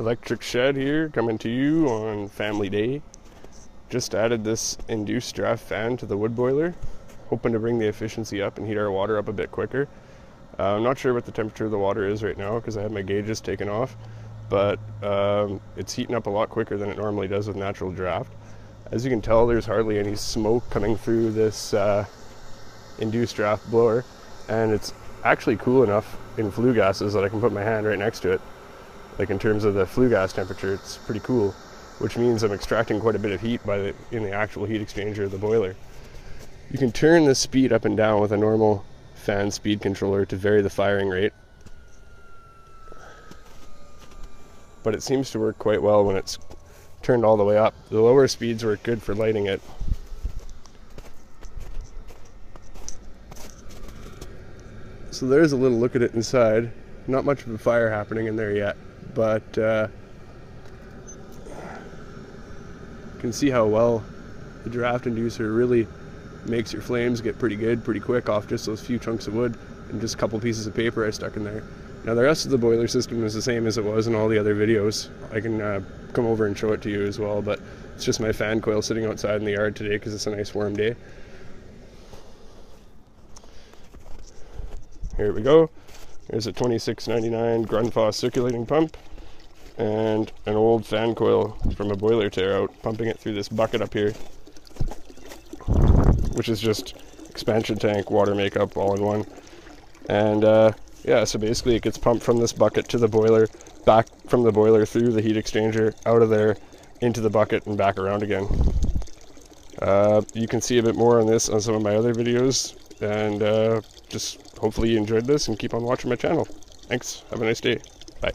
electric shed here coming to you on family day. Just added this induced draft fan to the wood boiler hoping to bring the efficiency up and heat our water up a bit quicker. Uh, i'm not sure what the temperature of the water is right now because i have my gauges taken off but um, it's heating up a lot quicker than it normally does with natural draft. As you can tell there's hardly any smoke coming through this uh, induced draft blower and it's actually cool enough in flue gases that I can put my hand right next to it like in terms of the flue gas temperature, it's pretty cool, which means I'm extracting quite a bit of heat by the, in the actual heat exchanger of the boiler. You can turn the speed up and down with a normal fan speed controller to vary the firing rate. But it seems to work quite well when it's turned all the way up. The lower speeds work good for lighting it. So there's a little look at it inside. Not much of a fire happening in there yet but uh, you can see how well the draft inducer really makes your flames get pretty good pretty quick off just those few chunks of wood and just a couple pieces of paper I stuck in there. Now the rest of the boiler system is the same as it was in all the other videos. I can uh, come over and show it to you as well, but it's just my fan coil sitting outside in the yard today because it's a nice warm day. Here we go. There's a 2699 Grundfos circulating pump and an old fan coil from a boiler tear out, pumping it through this bucket up here, which is just expansion tank, water makeup, all in one. And uh, yeah, so basically it gets pumped from this bucket to the boiler, back from the boiler through the heat exchanger, out of there, into the bucket, and back around again. Uh, you can see a bit more on this on some of my other videos, and uh, just hopefully you enjoyed this and keep on watching my channel. Thanks. Have a nice day. Bye.